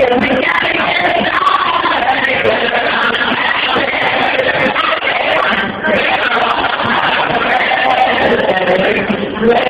Get Pray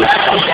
Let's go.